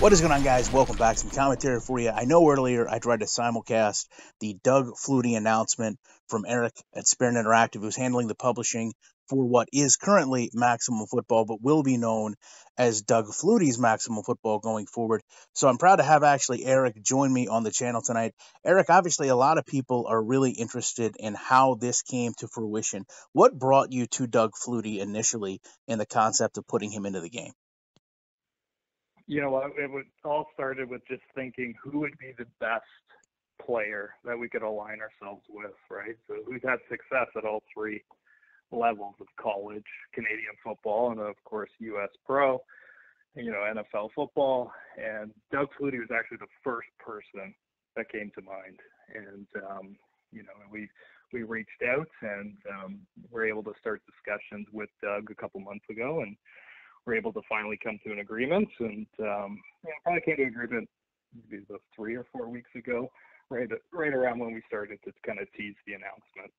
What is going on, guys? Welcome back. Some commentary for you. I know earlier I tried to simulcast the Doug Flutie announcement from Eric at Spirit Interactive, who's handling the publishing for what is currently Maximum Football, but will be known as Doug Flutie's Maximum Football going forward. So I'm proud to have actually Eric join me on the channel tonight. Eric, obviously, a lot of people are really interested in how this came to fruition. What brought you to Doug Flutie initially in the concept of putting him into the game? You know, it would all started with just thinking who would be the best player that we could align ourselves with, right? So who's had success at all three levels of college, Canadian football, and of course U.S. Pro, you know, NFL football. And Doug Flutie was actually the first person that came to mind, and um, you know, we we reached out and um, were able to start discussions with Doug a couple months ago, and were able to finally come to an agreement, and um, you know, probably came to an agreement maybe about three or four weeks ago, right right around when we started to kind of tease the announcement.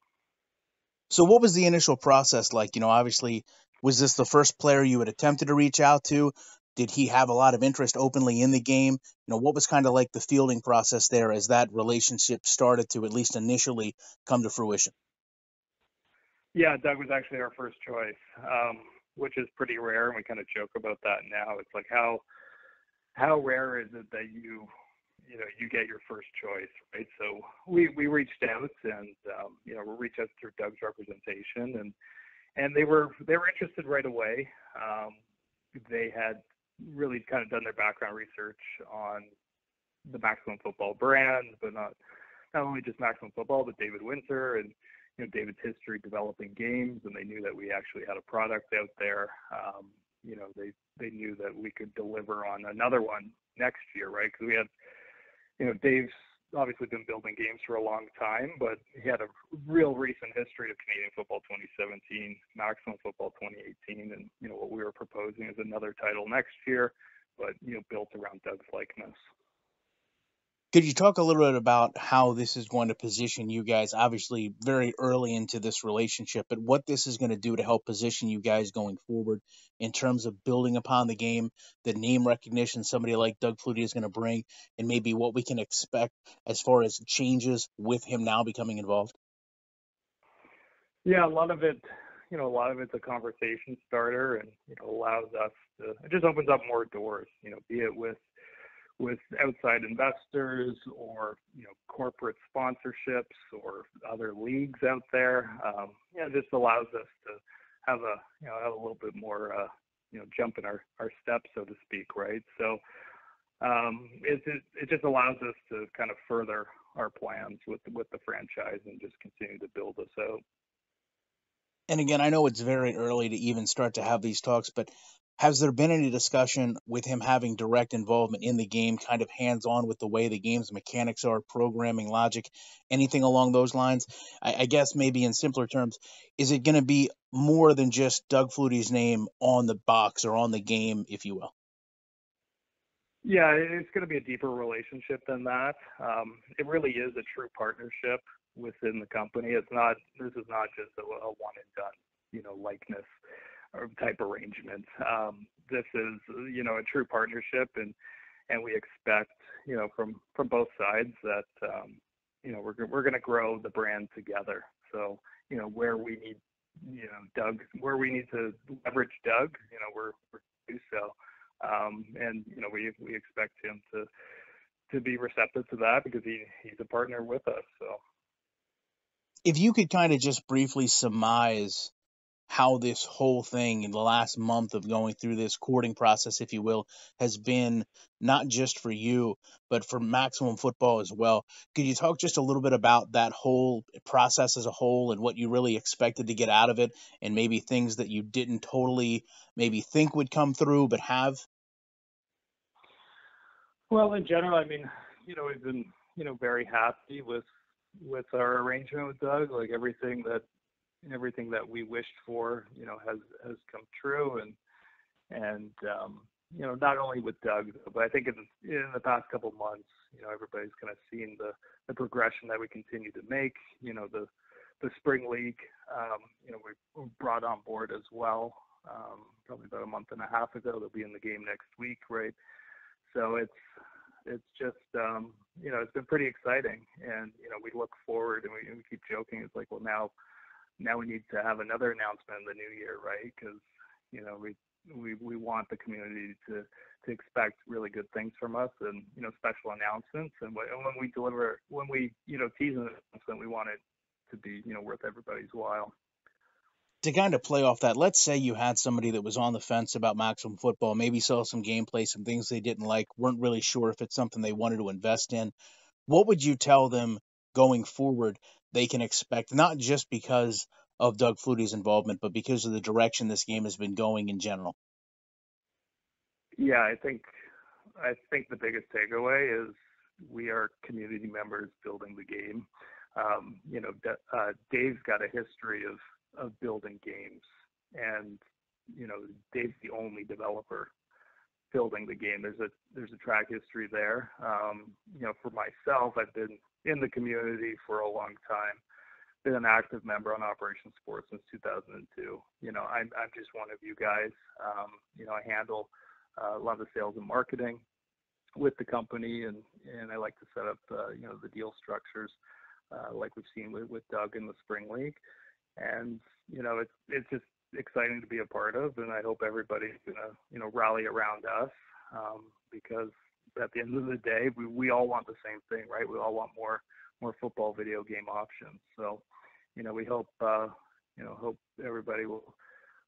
So, what was the initial process like? You know, obviously, was this the first player you had attempted to reach out to? Did he have a lot of interest openly in the game? You know, what was kind of like the fielding process there as that relationship started to at least initially come to fruition? Yeah, Doug was actually our first choice. Um, which is pretty rare, and we kind of joke about that now. It's like how how rare is it that you you know you get your first choice, right? So we we reached out and um, you know we reached out through Doug's representation and and they were they were interested right away. Um, they had really kind of done their background research on the Maximum Football brand, but not not only just Maximum Football, but David Winter and you know David's history developing games, and they knew that we actually had a product out there. Um, you know, they they knew that we could deliver on another one next year, right? Because we had, you know, Dave's obviously been building games for a long time, but he had a real recent history of Canadian football 2017, maximum football 2018, and you know what we were proposing is another title next year, but you know built around Doug's likeness. Could you talk a little bit about how this is going to position you guys, obviously very early into this relationship, but what this is going to do to help position you guys going forward in terms of building upon the game, the name recognition somebody like Doug Flutie is going to bring, and maybe what we can expect as far as changes with him now becoming involved? Yeah, a lot of it, you know, a lot of it's a conversation starter and, you know, allows us to, it just opens up more doors, you know, be it with with outside investors or you know corporate sponsorships or other leagues out there. Um, yeah, just allows us to have a you know have a little bit more uh, you know jump in our our steps, so to speak, right? So um, it, it it just allows us to kind of further our plans with with the franchise and just continue to build us out. And again, I know it's very early to even start to have these talks, but has there been any discussion with him having direct involvement in the game, kind of hands on with the way the game's mechanics are, programming, logic, anything along those lines? I, I guess maybe in simpler terms, is it going to be more than just Doug Flutie's name on the box or on the game, if you will? Yeah, it's going to be a deeper relationship than that. Um, it really is a true partnership within the company. It's not. This is not just a, a one and done, you know, likeness type arrangement. Um, this is, you know, a true partnership, and and we expect, you know, from from both sides that, um, you know, we're we're going to grow the brand together. So, you know, where we need, you know, Doug, where we need to leverage Doug, you know, we're we're do so, um, and you know, we we expect him to to be receptive to that because he he's a partner with us. So, if you could kind of just briefly surmise how this whole thing in the last month of going through this courting process, if you will, has been not just for you, but for maximum football as well. Could you talk just a little bit about that whole process as a whole and what you really expected to get out of it and maybe things that you didn't totally maybe think would come through but have? Well, in general, I mean, you know, we've been, you know, very happy with with our arrangement with Doug. Like everything that everything that we wished for, you know, has has come true, and and um, you know, not only with Doug, but I think in in the past couple months, you know, everybody's kind of seen the the progression that we continue to make. You know, the the spring league, um, you know, we brought on board as well, um, probably about a month and a half ago. They'll be in the game next week, right? so it's it's just um, you know it's been pretty exciting, and you know we look forward and we, we keep joking. It's like well now now we need to have another announcement in the new year, right? Because you know we we we want the community to to expect really good things from us and you know special announcements and when, we deliver when we you know tease an announcement we want it to be you know worth everybody's while to kind of play off that, let's say you had somebody that was on the fence about maximum football, maybe saw some gameplay, some things they didn't like, weren't really sure if it's something they wanted to invest in. What would you tell them going forward they can expect, not just because of Doug Flutie's involvement, but because of the direction this game has been going in general? Yeah, I think I think the biggest takeaway is we are community members building the game. Um, you know, uh, Dave's got a history of of building games. And you know, Dave's the only developer building the game. There's a there's a track history there. Um, you know, for myself, I've been in the community for a long time. Been an active member on Operation Sports since 2002. You know, I'm I'm just one of you guys. Um, you know, I handle uh, a lot of the sales and marketing with the company, and and I like to set up uh, you know the deal structures uh, like we've seen with, with Doug in the spring league and you know it's it's just exciting to be a part of, and I hope everybody's gonna you know rally around us um, because at the end of the day, we we all want the same thing, right? We all want more more football video game options. So, you know, we hope uh, you know hope everybody will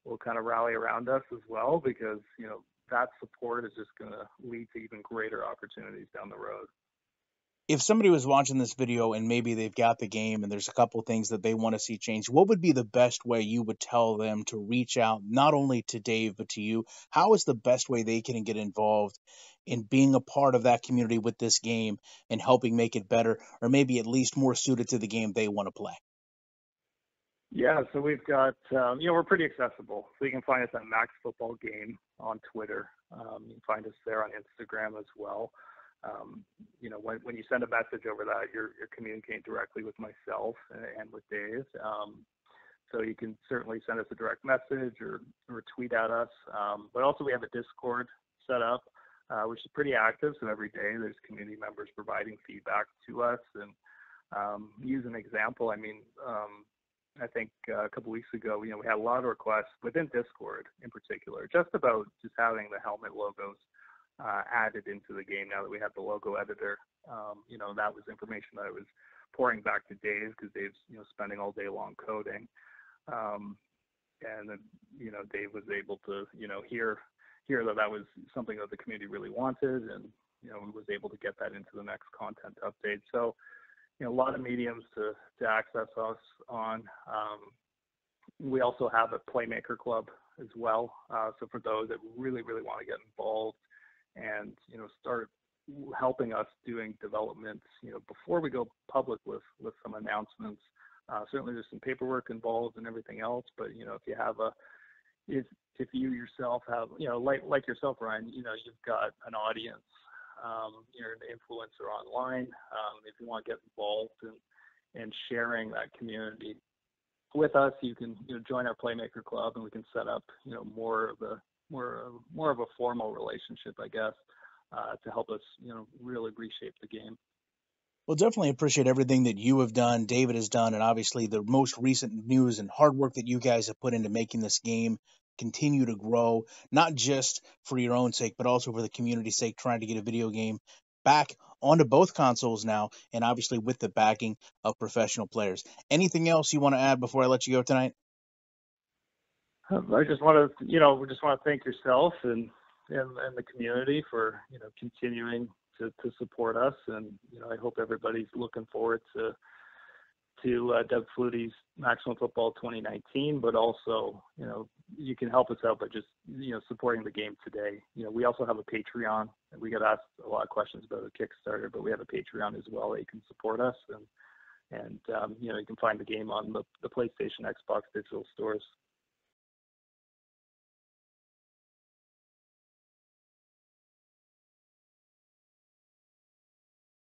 will kind of rally around us as well because you know that support is just going to lead to even greater opportunities down the road if somebody was watching this video and maybe they've got the game and there's a couple things that they want to see change, what would be the best way you would tell them to reach out not only to Dave but to you? How is the best way they can get involved in being a part of that community with this game and helping make it better or maybe at least more suited to the game they want to play? Yeah, so we've got, um, you know, we're pretty accessible. So you can find us at Max Football Game on Twitter. Um, you can find us there on Instagram as well um, you know, when, when you send a message over that, you're, you're communicating directly with myself and with Dave. Um, so you can certainly send us a direct message or, or tweet at us. Um, but also we have a Discord set up, uh, which is pretty active. So every day there's community members providing feedback to us. And um, use an example, I mean, um, I think uh, a couple weeks ago, you know, we had a lot of requests within Discord in particular, just about just having the helmet logos uh, added into the game now that we have the logo editor. Um, you know, that was information that I was pouring back to Dave because Dave's, you know, spending all day long coding. Um, and then, you know, Dave was able to, you know, hear hear that that was something that the community really wanted and, you know, was able to get that into the next content update. So, you know, a lot of mediums to, to access us on. Um, we also have a Playmaker Club as well. Uh, so for those that really, really want to get involved, and you know start helping us doing developments you know before we go public with with some announcements. Uh, certainly there's some paperwork involved and everything else but you know if you have a if if you yourself have you know like like yourself Ryan you know you've got an audience um, you're an influencer online um, if you want to get involved and and sharing that community with us you can you know join our playmaker club and we can set up you know more of the more more of a formal relationship, I guess, uh, to help us, you know, really reshape the game. Well, definitely appreciate everything that you have done, David has done, and obviously the most recent news and hard work that you guys have put into making this game continue to grow, not just for your own sake, but also for the community's sake, trying to get a video game back onto both consoles now, and obviously with the backing of professional players. Anything else you want to add before I let you go tonight? I just want to, you know, we just want to thank yourself and, and and the community for, you know, continuing to, to support us. And you know, I hope everybody's looking forward to to uh, Doug Flutie's Maximum Football 2019. But also, you know, you can help us out by just you know supporting the game today. You know, we also have a Patreon. We get asked a lot of questions about a Kickstarter, but we have a Patreon as well that you can support us and and um, you know you can find the game on the, the PlayStation, Xbox digital stores